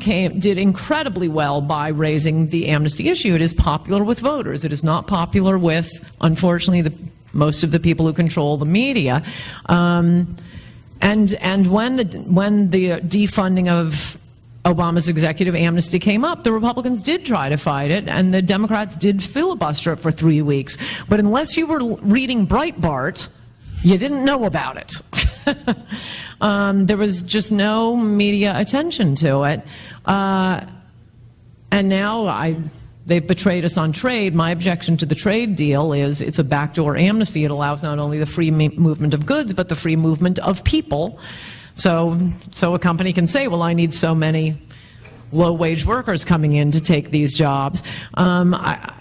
came, did incredibly well by raising the amnesty issue. It is popular with voters. It is not popular with, unfortunately, the, most of the people who control the media. Um, and and when the when the defunding of Obama's executive amnesty came up, the Republicans did try to fight it, and the Democrats did filibuster it for three weeks. But unless you were reading Breitbart, you didn't know about it. um, there was just no media attention to it. Uh, and now I they've betrayed us on trade. My objection to the trade deal is it's a backdoor amnesty. It allows not only the free movement of goods, but the free movement of people. So, so a company can say, well, I need so many low wage workers coming in to take these jobs. Um, I,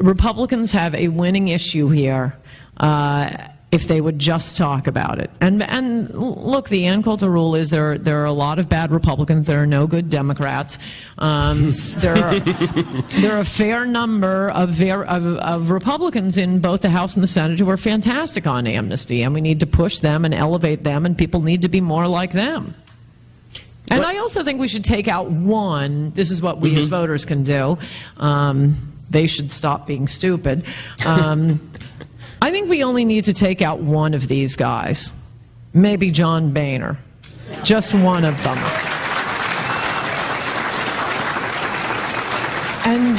Republicans have a winning issue here. Uh, if they would just talk about it. And and look, the Ann Coulter rule is there there are a lot of bad Republicans. There are no good Democrats. Um, there are there are a fair number of, ver- of, of Republicans in both the House and the Senate who are fantastic on amnesty, and we need to push them and elevate them, and people need to be more like them. And I also think we should take out one. This is what we mm-hmm. as voters can do. Um, they should stop being stupid. Um, I think we only need to take out one of these guys, maybe John Boehner, just one of them. And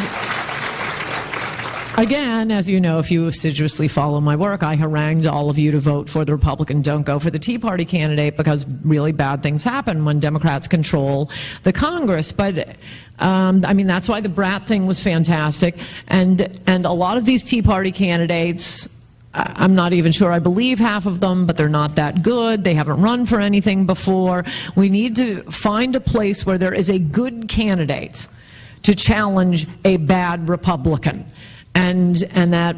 Again, as you know, if you assiduously follow my work, I harangued all of you to vote for the Republican, don't go for the Tea Party candidate because really bad things happen when Democrats control the Congress. But um, I mean, that's why the Brat thing was fantastic, and and a lot of these Tea Party candidates I'm not even sure I believe half of them, but they're not that good. They haven't run for anything before. We need to find a place where there is a good candidate to challenge a bad Republican. And, and that,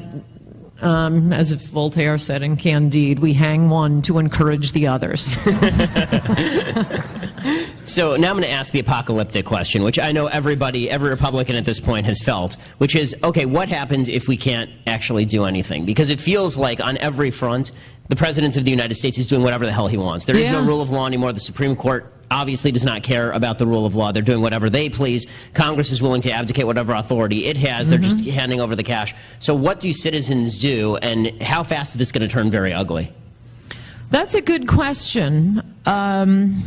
um, as Voltaire said in Candide, we hang one to encourage the others. So now I'm going to ask the apocalyptic question, which I know everybody, every Republican at this point has felt, which is, okay, what happens if we can't actually do anything? Because it feels like on every front, the President of the United States is doing whatever the hell he wants. There is yeah. no rule of law anymore. The Supreme Court obviously does not care about the rule of law. They're doing whatever they please. Congress is willing to abdicate whatever authority it has. They're mm-hmm. just handing over the cash. So what do citizens do, and how fast is this going to turn very ugly? That's a good question. Um,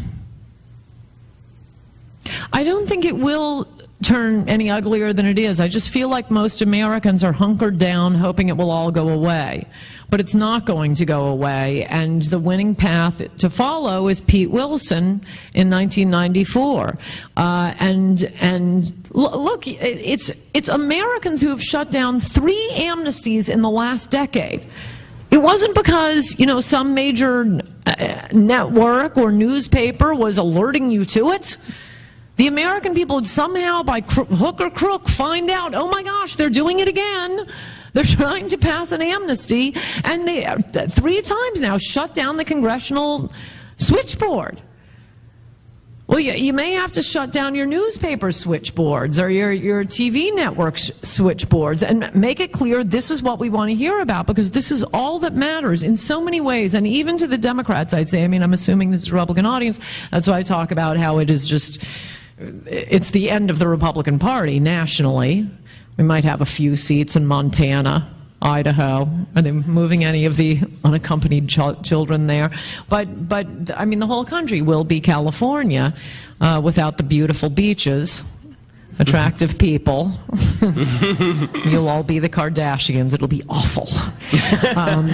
I don't think it will turn any uglier than it is. I just feel like most Americans are hunkered down hoping it will all go away. But it's not going to go away. And the winning path to follow is Pete Wilson in 1994. Uh, and and look, it's, it's Americans who have shut down three amnesties in the last decade. It wasn't because, you know, some major uh, network or newspaper was alerting you to it. The American people would somehow, by hook or crook, find out, oh my gosh, they're doing it again. They're trying to pass an amnesty, and they uh, three times now shut down the congressional switchboard. Well, you, you may have to shut down your newspaper switchboards or your, your TV network switchboards and make it clear this is what we want to hear about because this is all that matters in so many ways. And even to the Democrats, I'd say, I mean, I'm assuming this is a Republican audience. That's why I talk about how it is just it's the end of the Republican Party nationally. We might have a few seats in Montana, Idaho. Are they moving any of the unaccompanied ch- children there? But, but I mean, the whole country will be California uh, without the beautiful beaches, attractive people. You'll all be the Kardashians. It'll be awful. Um,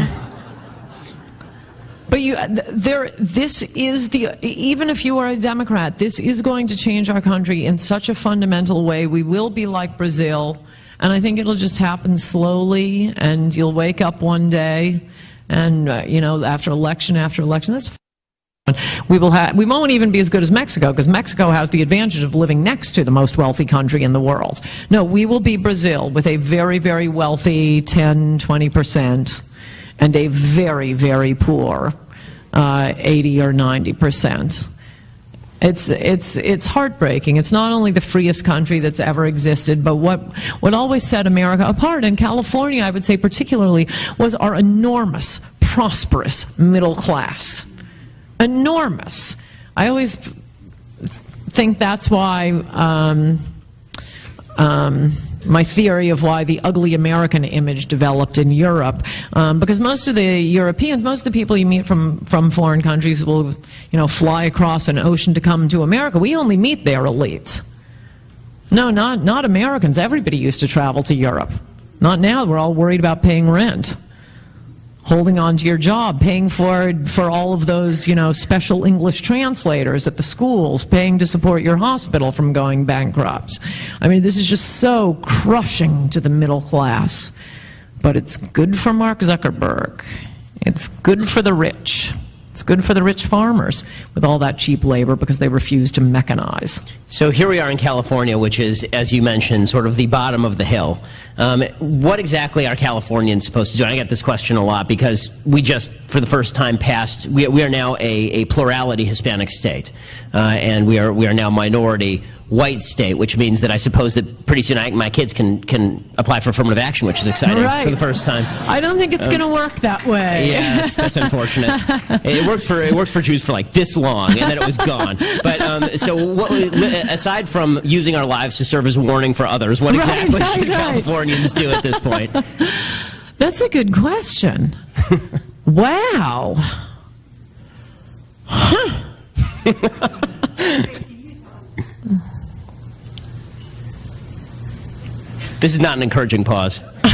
but you, there, this is the, even if you are a Democrat, this is going to change our country in such a fundamental way. We will be like Brazil, and I think it'll just happen slowly, and you'll wake up one day, and, uh, you know, after election after election, that's we will have, we won't even be as good as Mexico because Mexico has the advantage of living next to the most wealthy country in the world. No, we will be Brazil with a very, very wealthy 10, 20 percent and a very, very poor uh, 80 or 90 percent. It's, it's, it's heartbreaking. It's not only the freest country that's ever existed, but what, what always set America apart, and California, I would say particularly, was our enormous, prosperous middle class. Enormous. I always think that's why um, um, my theory of why the ugly American image developed in Europe, um, because most of the Europeans, most of the people you meet from from foreign countries will, you know, fly across an ocean to come to America. We only meet their elites. No, not not Americans. Everybody used to travel to Europe. Not now. We're all worried about paying rent holding on to your job, paying for for all of those, you know, special English translators at the schools, paying to support your hospital from going bankrupt. I mean, this is just so crushing to the middle class. But it's good for Mark Zuckerberg. It's good for the rich. It's good for the rich farmers with all that cheap labor because they refuse to mechanize. So here we are in California, which is, as you mentioned, sort of the bottom of the hill. Um, what exactly are Californians supposed to do? And I get this question a lot because we just, for the first time, passed. We, we are now a, a plurality Hispanic state, uh, and we are we are now minority white state, which means that I suppose that pretty soon I, my kids can can apply for affirmative action, which is exciting right. for the first time. I don't think it's um, going to work that way. Yeah, that's, that's unfortunate. it worked for it worked for Jews for like this long, and then it was gone. But um, so, what, aside from using our lives to serve as a warning for others, what exactly right, should right. Californians do at this point? That's a good question. wow. Huh. This is not an encouraging pause.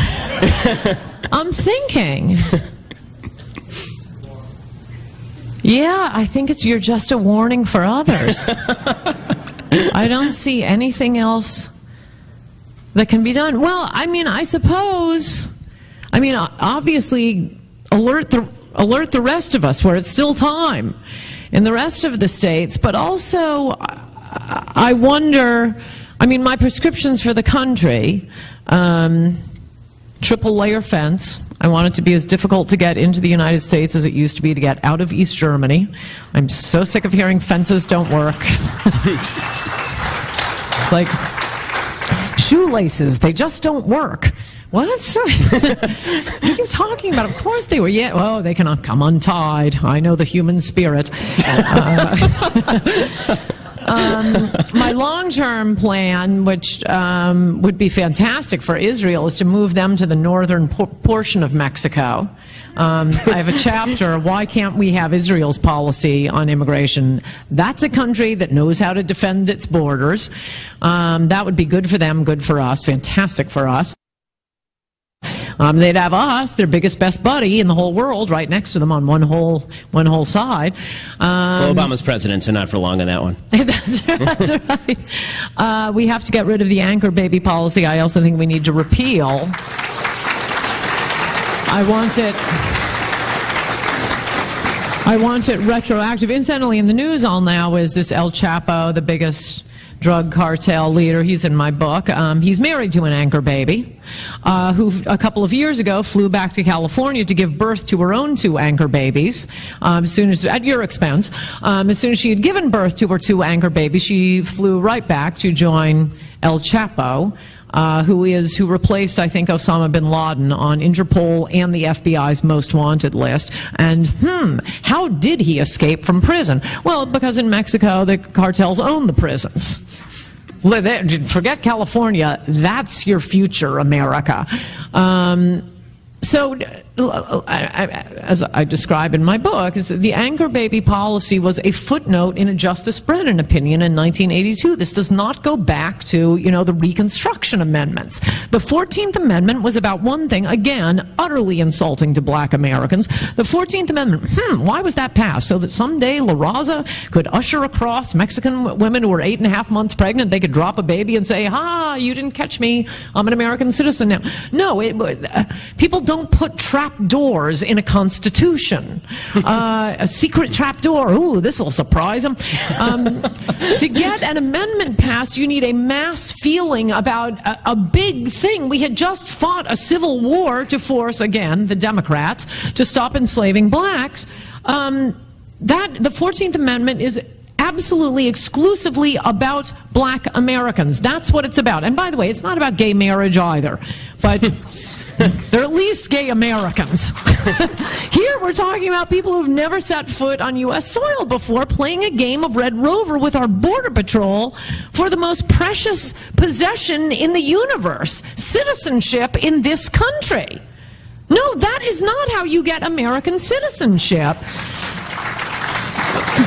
I'm thinking. Yeah, I think it's you're just a warning for others. I don't see anything else that can be done. Well, I mean, I suppose. I mean, obviously, alert the alert the rest of us where it's still time in the rest of the states. But also, I wonder I mean, my prescriptions for the country um, triple layer fence. I want it to be as difficult to get into the United States as it used to be to get out of East Germany. I'm so sick of hearing fences don't work. it's like shoelaces, they just don't work. What? what are you talking about? Of course they were. Yeah. Oh, they cannot come untied. I know the human spirit. Uh, um, my long term plan, which um, would be fantastic for Israel, is to move them to the northern por- portion of Mexico. Um, I have a chapter, Why Can't We Have Israel's Policy on Immigration? That's a country that knows how to defend its borders. Um, that would be good for them, good for us, fantastic for us. Um, they'd have us, their biggest best buddy in the whole world, right next to them on one whole one whole side. Um, well, Obama's president, so not for long on that one. that's, that's right. Uh, we have to get rid of the anchor baby policy. I also think we need to repeal. I want it. I want it retroactive. Incidentally, in the news all now is this El Chapo, the biggest drug cartel leader. He's in my book. Um, he's married to an anchor baby uh, who a couple of years ago flew back to California to give birth to her own two anchor babies. Um, as soon as at your expense, um, as soon as she had given birth to her two anchor babies, she flew right back to join El Chapo uh, who is who replaced, I think, Osama bin Laden on Interpol and the FBI's most wanted list. And hmm, how did he escape from prison? Well, because in Mexico the cartels own the prisons. Forget California. That's your future, America. Um, so as I describe in my book, is the anchor baby policy was a footnote in a Justice Brennan opinion in 1982. This does not go back to, you know, the Reconstruction Amendments. The 14th Amendment was about one thing, again, utterly insulting to black Americans. The 14th Amendment, hmm, why was that passed? So that someday La Raza could usher across Mexican women who were eight and a half months pregnant, they could drop a baby and say, ha, you didn't catch me, I'm an American citizen now. No, it, uh, people don't put trap trap doors in a constitution. Uh, a secret trap door. Ooh, this will surprise them. Um, to get an amendment passed, you need a mass feeling about a, a, big thing. We had just fought a civil war to force, again, the Democrats to stop enslaving blacks. Um, that the 14th Amendment is absolutely exclusively about black Americans. That's what it's about. And by the way, it's not about gay marriage either. But They're at least gay Americans. Here we're talking about people who've never set foot on U.S. soil before playing a game of Red Rover with our Border Patrol for the most precious possession in the universe citizenship in this country. No, that is not how you get American citizenship.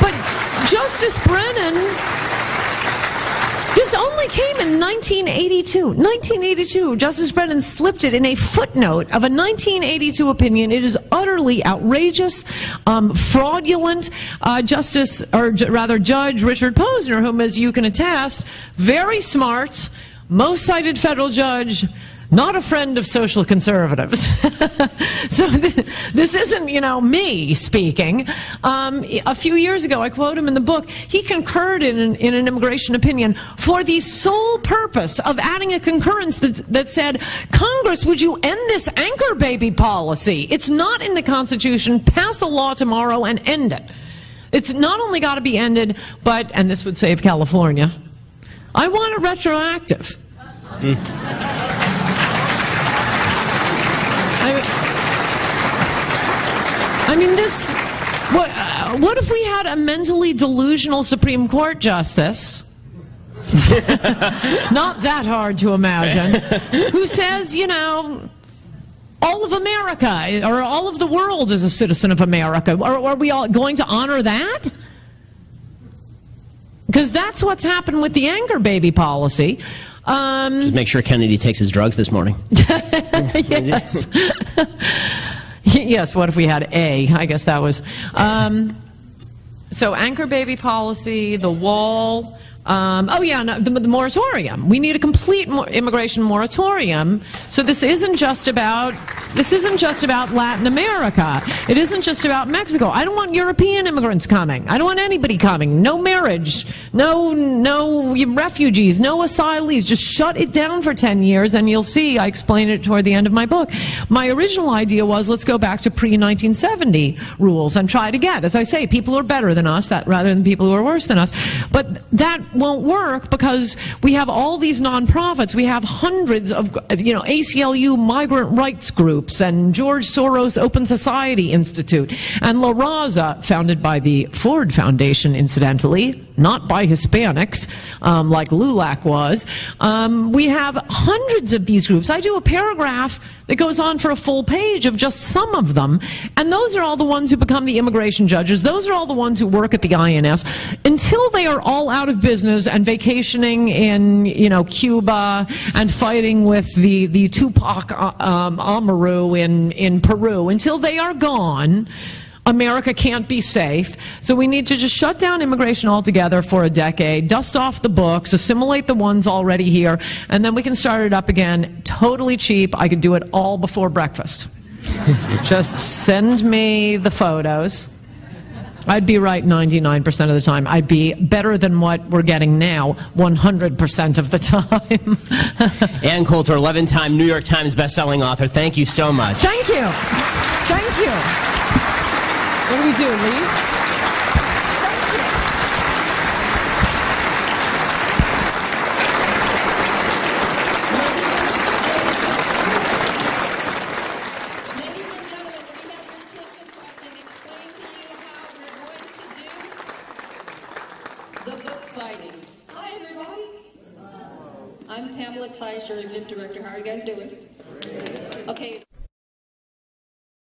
But Justice Brennan, only came in 1982. 1982. Justice Brennan slipped it in a footnote of a 1982 opinion. It is utterly outrageous, um, fraudulent. Uh, Justice, or rather, Judge Richard Posner, whom, as you can attest, very smart, most cited federal judge not a friend of social conservatives. so this, this, isn't, you know, me speaking. Um, a few years ago, I quote him in the book, he concurred in an, in an immigration opinion for the sole purpose of adding a concurrence that, that said, Congress, would you end this anchor baby policy? It's not in the Constitution. Pass a law tomorrow and end it. It's not only got to be ended, but, and this would save California, I want it retroactive. Mm. I mean, this. What, uh, what if we had a mentally delusional Supreme Court justice? Not that hard to imagine. who says, you know, all of America or all of the world is a citizen of America. Are, are we all going to honor that? Because that's what's happened with the anchor baby policy. Um, Just make sure Kennedy takes his drugs this morning. yes. yes, what if we had A? I guess that was. Um, so, anchor baby policy, the wall, um, oh yeah, no, the, the, moratorium. We need a complete immigration moratorium. So this isn't just about this isn't just about Latin America. It isn't just about Mexico. I don't want European immigrants coming. I don't want anybody coming. No marriage. No no refugees. No asylees. Just shut it down for ten years, and you'll see. I explain it toward the end of my book. My original idea was let's go back to pre 1970 rules and try it again. As I say, people who are better than us, that rather than people who are worse than us. But that won't work because we have all these nonprofits. We have hundreds of, you know, ACLU migrant rights groups and George Soros Open Society Institute and La Raza, founded by the Ford Foundation, incidentally, not by Hispanics, um, like LULAC was. Um, we have hundreds of these groups. I do a paragraph that goes on for a full page of just some of them. And those are all the ones who become the immigration judges. Those are all the ones who work at the INS until they are all out of business and vacationing in, you know, Cuba and fighting with the, the Tupac uh, um, Amaru in, in Peru. Until they are gone, America can't be safe. So we need to just shut down immigration altogether for a decade, dust off the books, assimilate the ones already here, and then we can start it up again totally cheap. I could do it all before breakfast. just send me the photos. I'd be right 99% of the time. I'd be better than what we're getting now 100% of the time. Ann Coulter, 11 time New York Times bestselling author, thank you so much. Thank you. Thank you. What do we do, leave?